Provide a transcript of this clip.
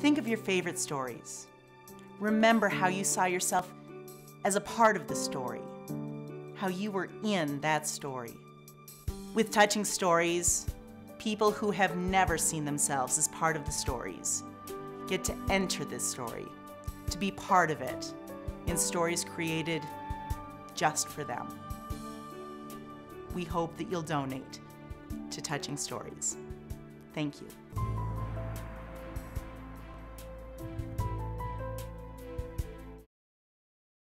Think of your favorite stories. Remember how you saw yourself as a part of the story, how you were in that story. With touching stories, people who have never seen themselves as part of the stories get to enter this story, to be part of it in stories created just for them. We hope that you'll donate to Touching Stories. Thank you.